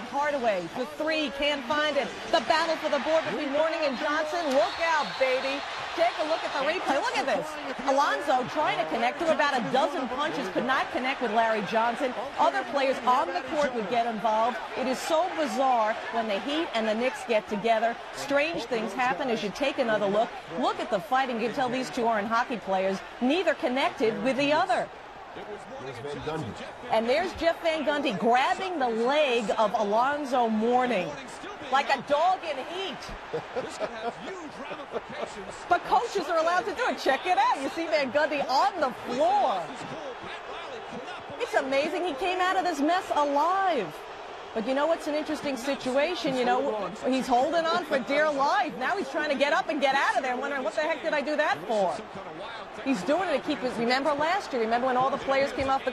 Hardaway for three, can't find it. The battle for the board between Mourning and Johnson. Look out, baby. Take a look at the replay. Look at this. Alonzo trying to connect through about a dozen punches, could not connect with Larry Johnson. Other players on the court would get involved. It is so bizarre when the Heat and the Knicks get together. Strange things happen as you take another look. Look at the fighting. You can tell these two aren't hockey players. Neither connected with the other. There's Van Gundy. And there's Jeff Van Gundy grabbing the leg of Alonzo Mourning like a dog in heat. but coaches are allowed to do it. Check it out. You see Van Gundy on the floor. It's amazing he came out of this mess alive. But you know what's an interesting situation? You know, he's holding on for dear life. Now he's trying to get up and get out of there, wondering what the heck did I do that for? He's doing it to keep his. Remember last year? Remember when all the players came off the